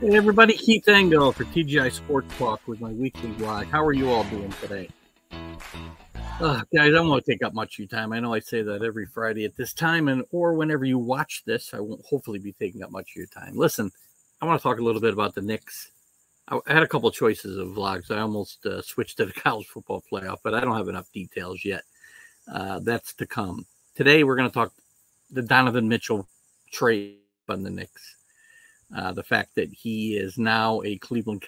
Hey everybody, Keith Engel for TGI Sports Talk with my weekly blog. How are you all doing today? Uh, guys, I to take up much of your time. I know I say that every Friday at this time, and or whenever you watch this, I won't hopefully be taking up much of your time. Listen, I want to talk a little bit about the Knicks. I had a couple of choices of vlogs. I almost uh, switched to the college football playoff, but I don't have enough details yet. Uh, that's to come. Today, we're going to talk the Donovan Mitchell trade on the Knicks. Uh, the fact that he is now a Cleveland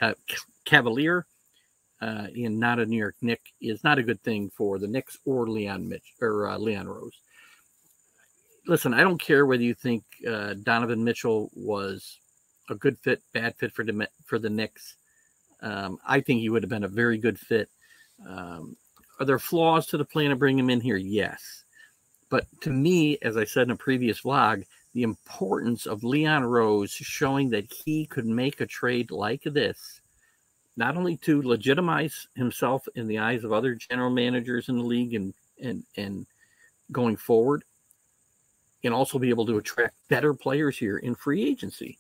Cavalier uh, and not a New York Knick is not a good thing for the Knicks or Leon Mitch or uh, Leon Rose. Listen, I don't care whether you think uh, Donovan Mitchell was a good fit, bad fit for the for the Knicks. Um, I think he would have been a very good fit. Um, are there flaws to the plan of bringing him in here? Yes, but to me, as I said in a previous vlog, the importance of Leon Rose showing that he could make a trade like this, not only to legitimize himself in the eyes of other general managers in the league and and and going forward, and also be able to attract better players here in free agency.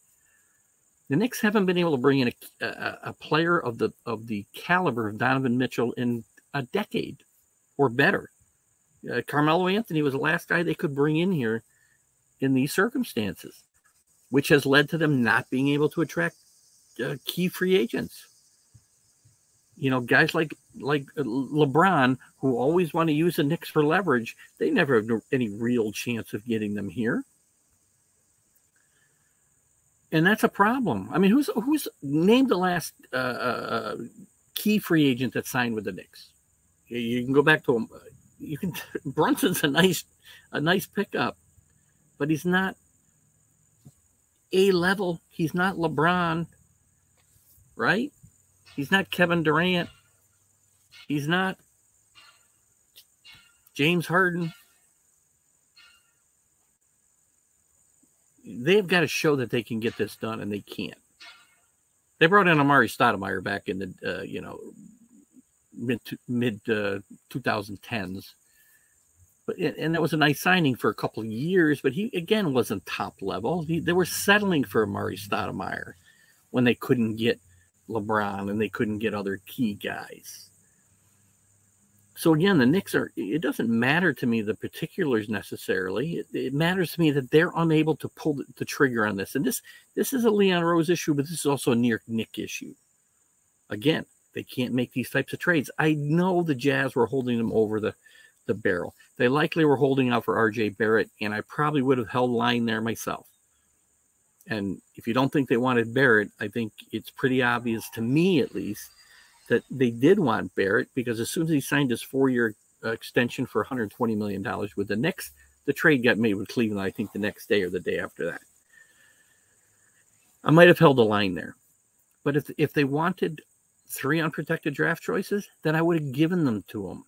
The Knicks haven't been able to bring in a, a, a player of the of the caliber of Donovan Mitchell in a decade or better. Uh, Carmelo Anthony was the last guy they could bring in here in these circumstances, which has led to them not being able to attract uh, key free agents. You know, guys like like uh, LeBron, who always want to use the Knicks for leverage, they never have any real chance of getting them here. And that's a problem. I mean, who's who's named the last uh, uh, key free agent that signed with the Knicks? You can go back to him. You can Brunson's a nice a nice pickup, but he's not a level. He's not LeBron, right? He's not Kevin Durant. He's not James Harden. They've got to show that they can get this done, and they can't. They brought in Amar'e Stoudemire back in the uh, you know mid mid uh, 2010s but and that was a nice signing for a couple of years. But he again wasn't top level. He, they were settling for Murray Stoudemire when they couldn't get LeBron and they couldn't get other key guys. So again, the Knicks are. It doesn't matter to me the particulars necessarily. It, it matters to me that they're unable to pull the, the, trigger on this. And this this is a Leon Rose issue, but this is also a New York Knick issue. Again, they can't make these types of trades. I know the Jazz were holding them over the the barrel. They likely were holding out for RJ Barrett, and I probably would have held line there myself. And if you don't think they wanted Barrett, I think it's pretty obvious to me, at least, that they did want Barrett because as soon as he signed his four year uh, extension for $120 million with the Knicks, the trade got made with Cleveland, I think the next day or the day after that. I might have held a line there. But if, if they wanted three unprotected draft choices, then I would have given them to them.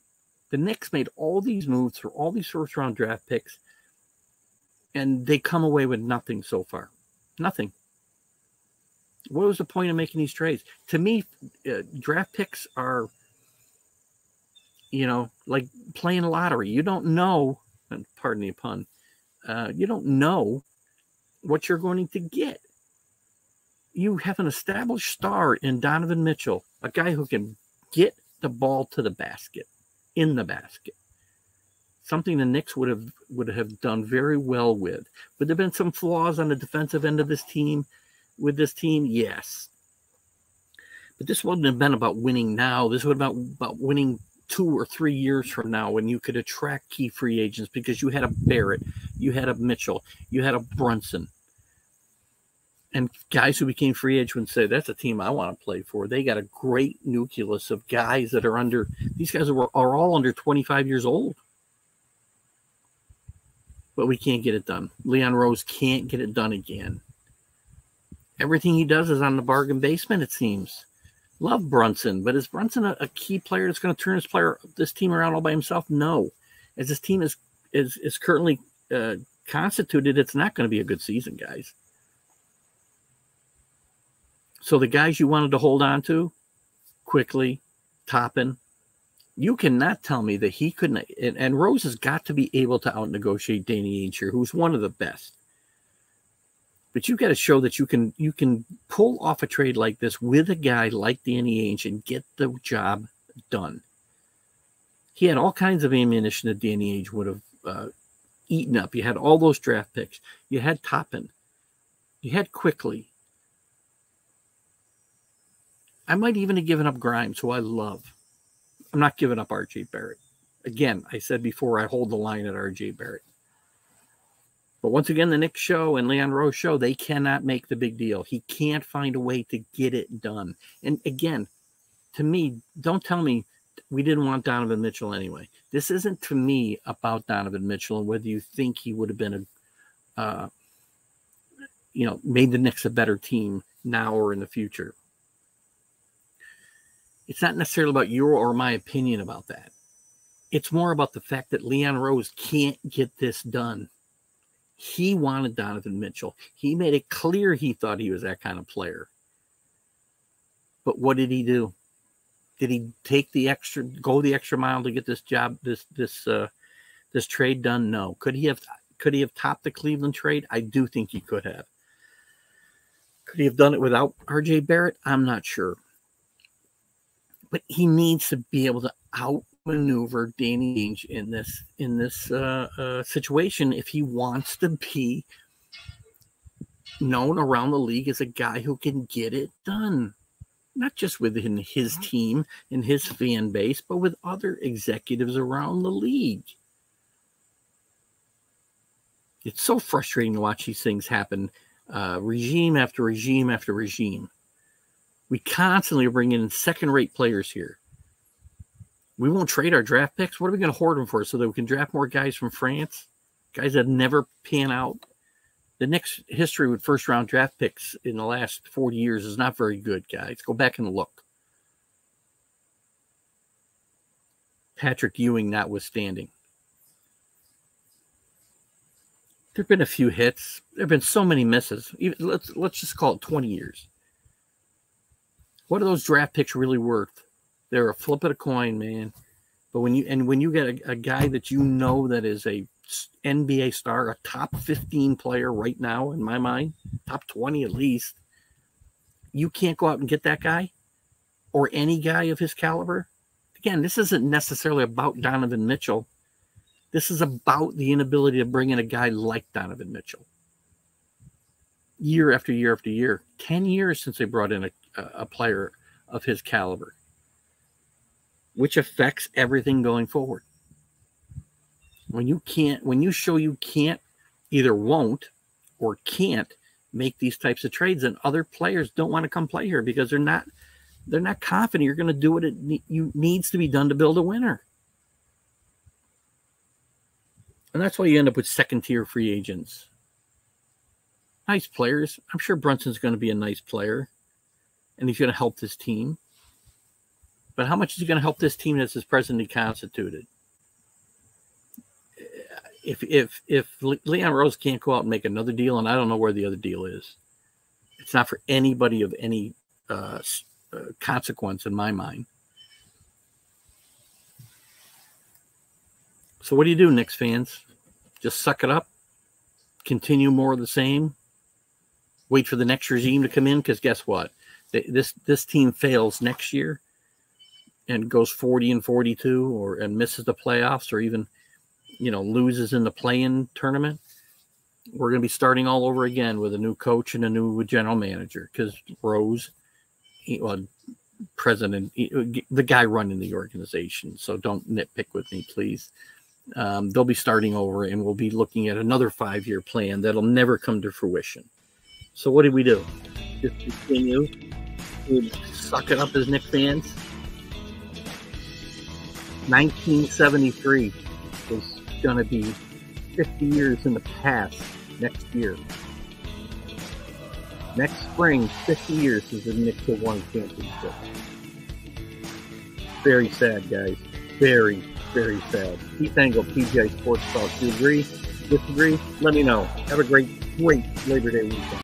The Knicks made all these moves for all these first round draft picks, and they come away with nothing so far. Nothing. What was the point of making these trades? To me, uh, draft picks are, you know, like playing a lottery. You don't know, and pardon the pun, uh, you don't know what you're going to get. You have an established star in Donovan Mitchell, a guy who can get the ball to the basket in the basket. Something the Knicks would have would have done very well with. Would there have been some flaws on the defensive end of this team? With this team, yes. But this wouldn't have been about winning now. This would have been about, about winning two or three years from now when you could attract key free agents because you had a Barrett, you had a Mitchell, you had a Brunson, and guys who became free agents say that's a team I want to play for. They got a great nucleus of guys that are under these guys are, are all under 25 years old. But we can't get it done. Leon Rose can't get it done again. Everything he does is on the bargain basement, it seems. Love Brunson, but is Brunson a, a key player that's going to turn this player this team around all by himself? No. As this team is is is currently uh, constituted, it's not going to be a good season, guys. So the guys you wanted to hold on to, Quickley, Toppin, you cannot tell me that he couldn't. And, and Rose has got to be able to out negotiate Danny Ainge who's one of the best. But you got to show that you can you can pull off a trade like this with a guy like Danny Ainge and get the job done. He had all kinds of ammunition that Danny Ainge would have uh, eaten up. You had all those draft picks. You had Toppin. You had Quickley. I might even have given up Grimes, who I love. I'm not giving up RJ Barrett. Again, I said before I hold the line at RJ Barrett. But once again, the Nick show and Leon Rose show, they cannot make the big deal. He can't find a way to get it done. And again, to me, don't tell me we didn't want Donovan Mitchell anyway. This isn't to me about Donovan Mitchell and whether you think he would have been a, uh, you know, made the Knicks a better team now or in the future. It's not necessarily about your or my opinion about that. It's more about the fact that Leon Rose can't get this done. He wanted Donovan Mitchell. He made it clear he thought he was that kind of player. But what did he do? Did he take the extra, go the extra mile to get this job, this this uh, this trade done? No. Could he have? Could he have topped the Cleveland trade? I do think he could have. Could he have done it without R.J. Barrett? I'm not sure but he needs to be able to outmaneuver Danny Ainge in this in this uh, uh, situation if he wants to be known around the league as a guy who can get it done, not just within his team and his fan base, but with other executives around the league. It's so frustrating to watch these things happen, uh, regime after regime after regime. We constantly bring in second rate players here. We won't trade our draft picks. What are we going to hoard them for so that we can draft more guys from France? Guys that never pan out. The Knicks history with first round draft picks in the last 40 years is not very good, guys. Go back and look. Patrick Ewing notwithstanding. There have been a few hits. There have been so many misses. Let's let's just call it 20 years what are those draft picks really worth? They're a flip of a coin, man. But when you and when you get a, a guy that you know that is a NBA star, a top 15 player right now in my mind, top 20 at least, you can't go out and get that guy or any guy of his caliber. Again, this isn't necessarily about Donovan Mitchell. This is about the inability to bring in a guy like Donovan Mitchell. Year after year after year, 10 years since they brought in a, a player of his caliber, which affects everything going forward. When you can't, when you show you can't, either won't or can't make these types of trades, and other players don't want to come play here because they're not, they're not confident you're going to do what it you needs to be done to build a winner. And that's why you end up with second tier free agents. Nice players. I'm sure Brunson's going to be a nice player and he's going to help this team. But how much is he going to help this team as is presently constituted? If if if Leon Rose can't go out and make another deal, and I don't know where the other deal is, it's not for anybody of any uh, uh, consequence in my mind. So what do you do, Knicks fans? Just suck it up, continue more of the same, wait for the next regime to come in. Because guess what? This this team fails next year and goes 40 and 42 or and misses the playoffs or even you know loses in the play-in tournament we're going to be starting all over again with a new coach and a new general manager because rose he, well president he, the guy running the organization so don't nitpick with me please. Um, they'll be starting over and we'll be looking at another five-year plan that'll never come to fruition. So what did we do? Just continue suck it up as Knick fans. 1973 is going to be 50 years in the past next year. Next spring, 50 years since the Knicks have won championship. Very sad, guys. Very, very sad. Keith Engel, TGI Sports Talk. Do you agree? Disagree? Let me know. Have a great, great Labor Day weekend.